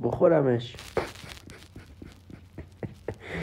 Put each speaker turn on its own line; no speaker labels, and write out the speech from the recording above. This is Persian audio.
بخورمش.